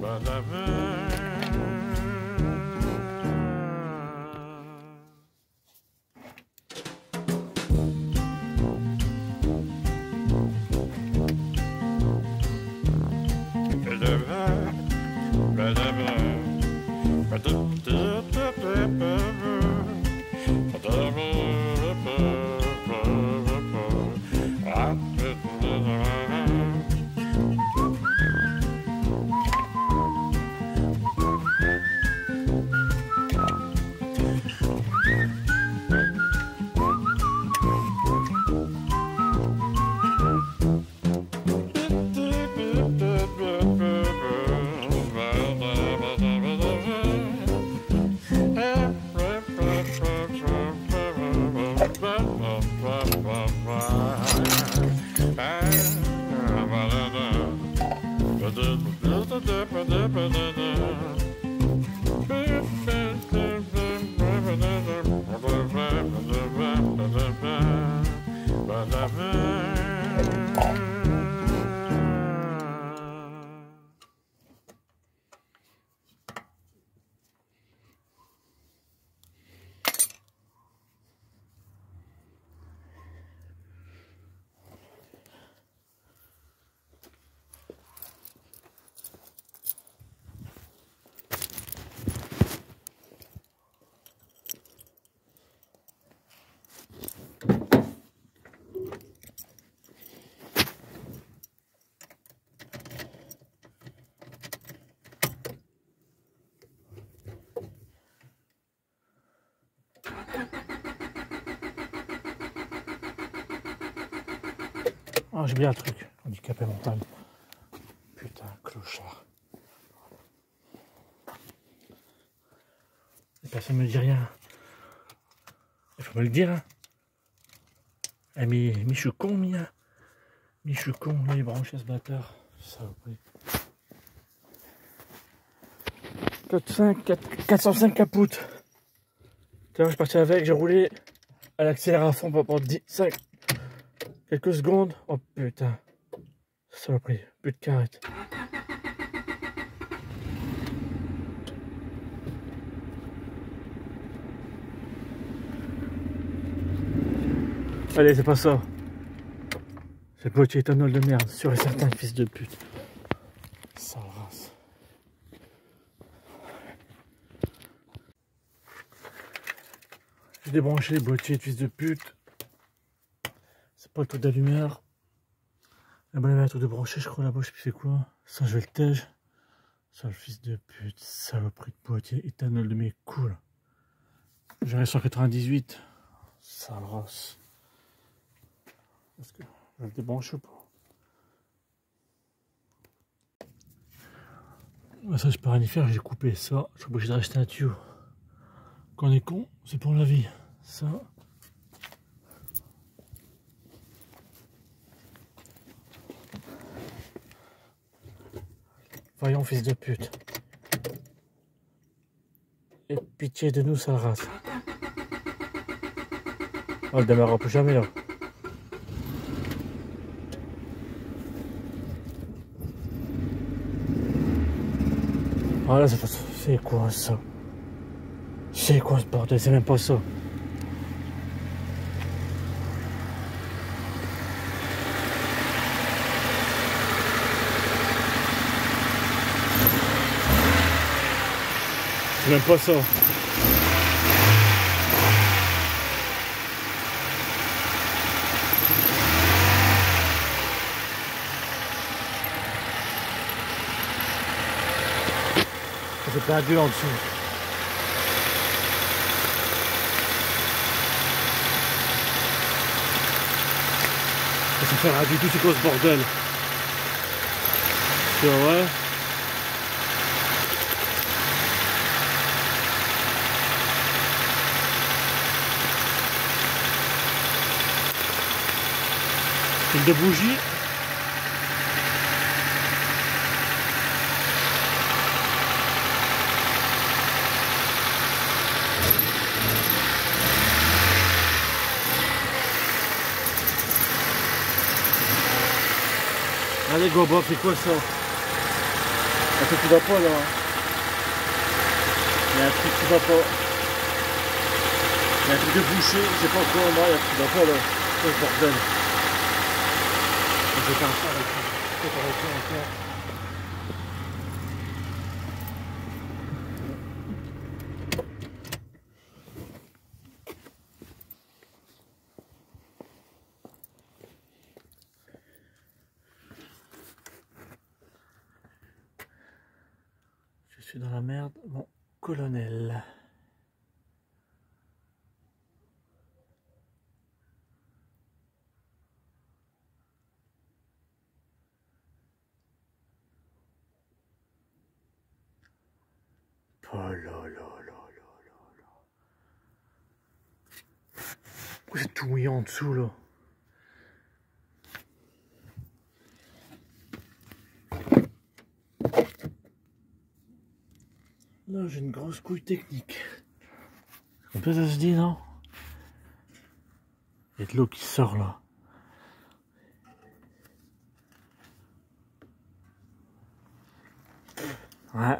Ba-da-ba. Ba-da-ba. Ah, j'ai bien le truc, handicapé mental. Putain, clochard. Et personne me dit rien. Il faut me le dire. Hein. Eh, mais, mais je suis con, Mia. Mais je suis con, est branché ce bâtard. Saloperie. 405, 405 capoutes. Tout je suis parti avec, j'ai roulé à fond pendant 10, 5, quelques secondes. Oh putain, saloperie, plus de carrette. Allez, c'est pas ça. C'est potier éthanol de merde, sur et certain, fils de pute. Sale race. J'ai débranché les boîtiers de fils de pute. Pas le taux d'allumeur. La bonne un truc de brancher, je crois là-bas, je sais c'est quoi? Ça, je vais le tège. Ça, le fils de pute, saloperie de boîtier, éthanol de mes coups là. J'aurais 198. Sale race. Est-ce que je vais le débrancher ou pas? Ah, Ça, je peux rien y faire, j'ai coupé ça. Je suis obligé de un tuyau. Quand on est con, c'est pour la vie. Ça. Voyons, fils de pute. Et pitié de nous, sale race. On ne démarrera plus jamais là. Voilà, c'est quoi ça? C'est quoi ce bordel? C'est même pas ça. C'est même pas ça. J'ai perdu en dessous. Ça fait rien du tout, c'est quoi ce bordel? C'est vrai? Une de bougie Allez go Bob, c'est quoi ça? Un truc qui va pas là. Il y a un truc qui va pas. Il y a un truc de bouché, je sais pas quoi, là, il y a un truc qui va pas là. C'est bordel. Je suis dans la merde, mon colonel. Oh là là là là là là. C'est tout mouillant en dessous là. Là, j'ai une grosse couille technique. Ça, ça se dit, non? Il y a de l'eau qui sort là. Ouais.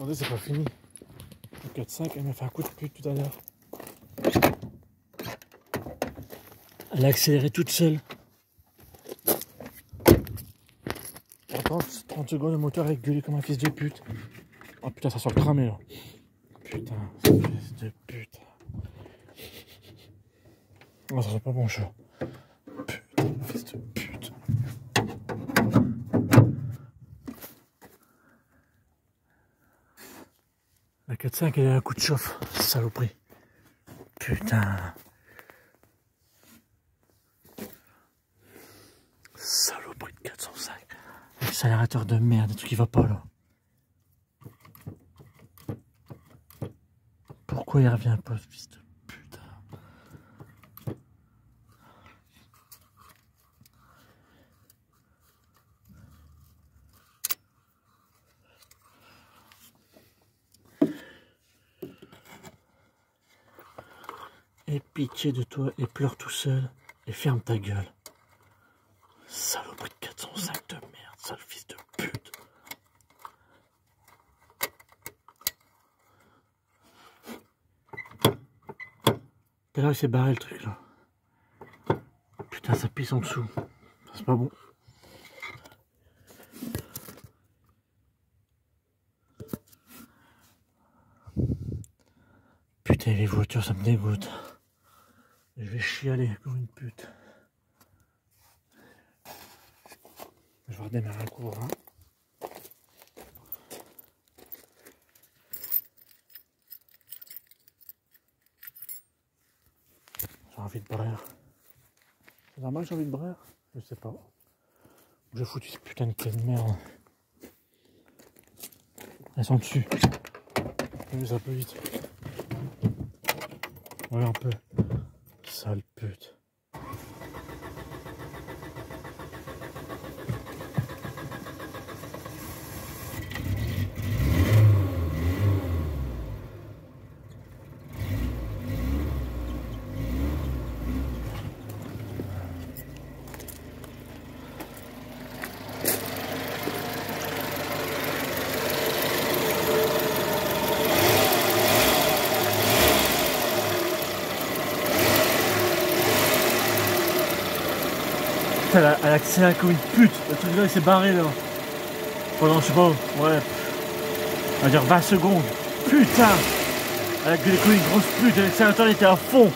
Attendez, c'est pas fini. 4-5, elle m'a fait un coup de pute tout à l'heure. Elle a accéléré toute seule. En 30, secondes, le moteur a gueulé comme un fils de pute. Oh putain, ça sent le cramer là. Putain, fils de pute. Oh, ça sent pas bon chaud. Putain, fils de pute. La 4-5, elle a un coup de chauffe, saloperie. Putain. Saloperie de 405. Accélérateur de merde, un truc qui va pas là. Pourquoi il revient pas, ce fils Aie pitié de toi et pleure tout seul et ferme ta gueule. Saloperie de 405 de merde, sale fils de pute. Et là, il s'est barré le truc là. Putain, ça pisse en dessous. C'est pas bon. Putain, les voitures, ça me dégoûte. Je vais chialer comme une pute. Je vais redémarrer le courant. J'ai envie de brère. C'est normal j'ai envie de brère Je sais pas. J'ai foutu ce putain de clé de merde. Elles sont dessus. Oui, ça peut vite. Ouais, un peu. Sale pute. Elle a, elle a accéléré comme une pute. Le truc là, il s'est barré là. Pendant, je sais pas, ouais. On va dire 20 secondes. Putain Elle a gueulé comme une grosse pute. L'accélérateur il était à fond.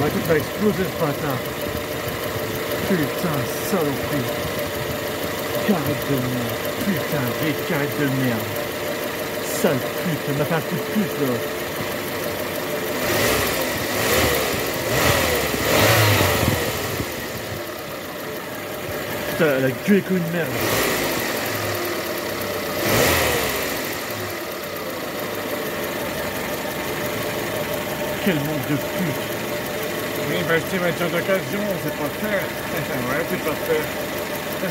Ouais, tout va exploser ce matin. Putain, saloperie. Carrette de merde. Putain, vieille carrette de merde. Sale pute. Elle m'a fait un coup de pute là. Putain, elle a gueulé comme une merde. Quel manque de pute. Oui, bah acheter une voiture d'occasion, c'est pas cher. ouais, c'est pas cher. Ouais,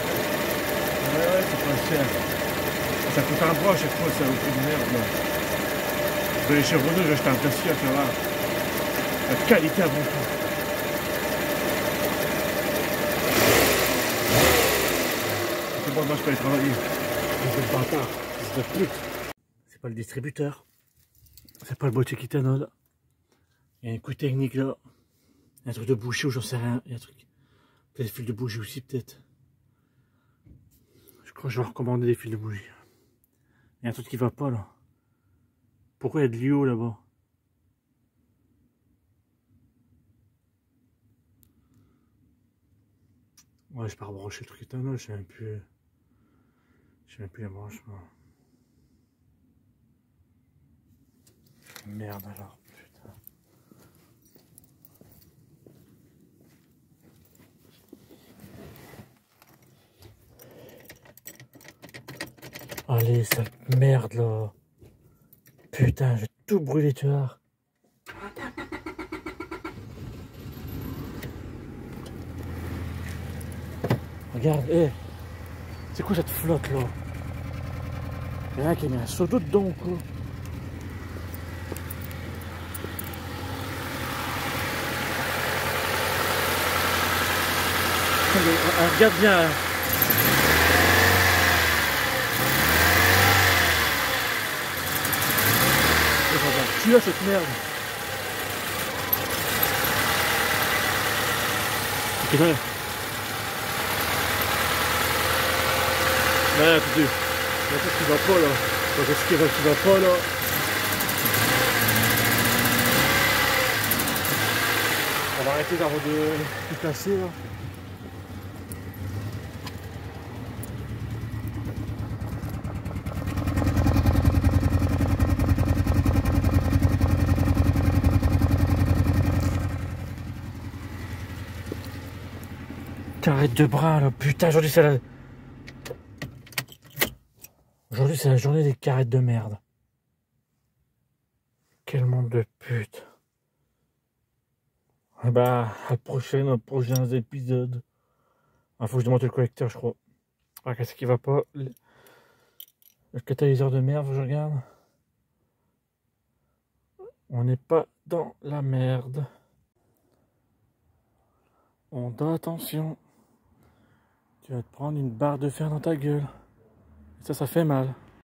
ouais, c'est pas cher. Ça coûte un bras à chaque fois, ça au prix de merde. Là. Je vais aller chez Renault, je vais acheter un Dacia, vois. La qualité avant tout. C'est pas le distributeur. C'est pas le boîtier qui t'annole. Il y a un coup technique là. Il y a un truc de bougie ou j'en sais rien. Il y a un truc. Peut-être des fils de bougie aussi, peut-être. Je crois que je vais recommander des fils de bougie. Il y a un truc qui va pas là. Pourquoi il y a de l'IO là-bas? Ouais, je pars brancher le truc éternel, je sais même plus. Je sais même plus les branchements. Merde alors, putain. Allez, cette merde là. Putain, j'ai tout brûlé, tu vois. Regarde, hé. C'est quoi cette flotte là? Il y en a qui a un seau dedans quoi Regarde bien. hein. Tu as cette merde. Là. Là, attendez. Là, qu'est-ce qui va pas là Là, Qu'est-ce qui va, qui va pas là On va arrêter d'avoir de tout casser là. Arrête de bras là, putain, aujourd'hui c'est la. C'est la journée des carrettes de merde. Quel monde de pute. Ah bah, à la prochaine, aux prochains épisodes. Ah, faut que je démonte le collecteur, je crois. Ah, qu'est-ce qui va pas? Le catalyseur de merde, je regarde. On n'est pas dans la merde. On doit attention. Tu vas te prendre une barre de fer dans ta gueule. Ça, ça fait mal.